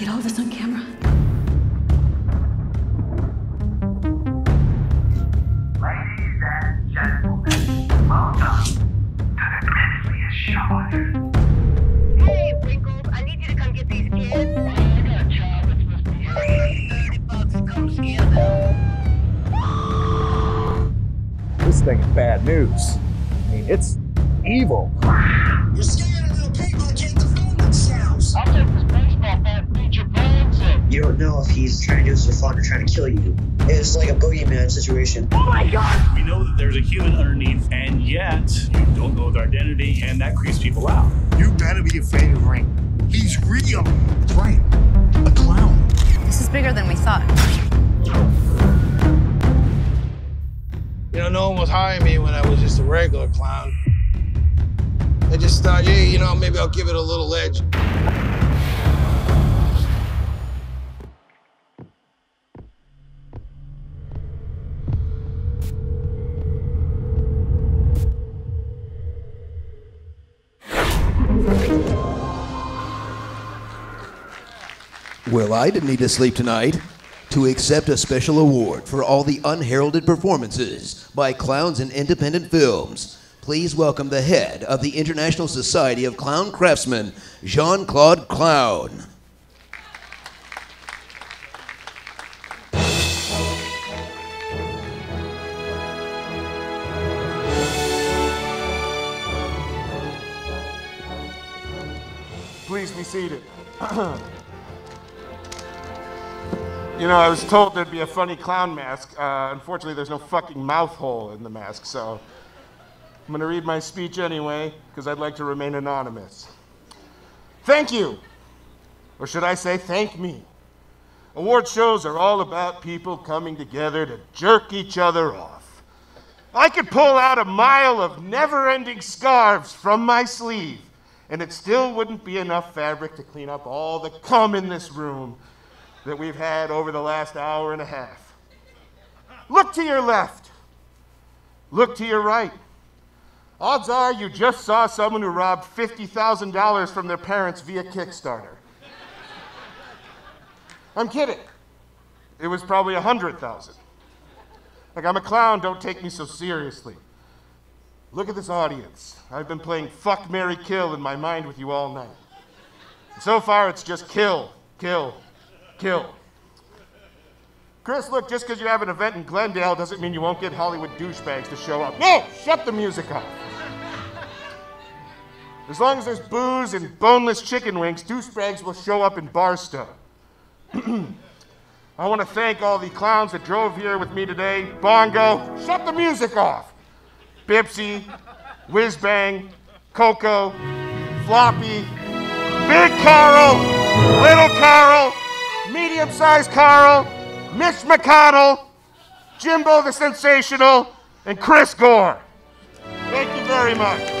Get all of this on camera. Ladies and gentlemen, welcome to the Show. Hey, I need you to come get these kids. I got a child that's supposed to be here. come scare them. This thing is bad news. I mean, it's evil. You're scared. Don't know if he's trying to do this for fun or trying to kill you. It's like a boogeyman situation. Oh my god! We know that there's a human underneath, and yet you don't know their identity, and that creeps people out. You better be afraid of Ring. He's real. That's right. A clown. This is bigger than we thought. You know, no one was hiring me when I was just a regular clown. I just thought, hey, you know, maybe I'll give it a little edge. Well, I didn't need to sleep tonight to accept a special award for all the unheralded performances by clowns in independent films. Please welcome the head of the International Society of Clown Craftsmen, Jean Claude Clown. Please be seated. you know, I was told there'd be a funny clown mask. Uh, unfortunately, there's no fucking mouth hole in the mask, so I'm going to read my speech anyway, because I'd like to remain anonymous. Thank you! Or should I say, thank me. Award shows are all about people coming together to jerk each other off. I could pull out a mile of never ending scarves from my sleeve, and it still wouldn't be enough fabric to clean up all the cum in this room that we've had over the last hour and a half. Look to your left. Look to your right. Odds are you just saw someone who robbed $50,000 from their parents via Kickstarter. I'm kidding. It was probably 100,000. Like, I'm a clown, don't take me so seriously. Look at this audience. I've been playing fuck, Mary kill in my mind with you all night. So far, it's just kill, kill, kill. Chris, look, just because you have an event in Glendale doesn't mean you won't get Hollywood douchebags to show up. No, shut the music off. As long as there's booze and boneless chicken wings, douchebags will show up in Barstow. I want to thank all the clowns that drove here with me today. Bongo, shut the music off. Bipsy, Whiz Bang, Coco, Floppy, Big Carl, Little Carl, Medium Sized Carl, Mitch McConnell, Jimbo the Sensational, and Chris Gore. Thank you very much.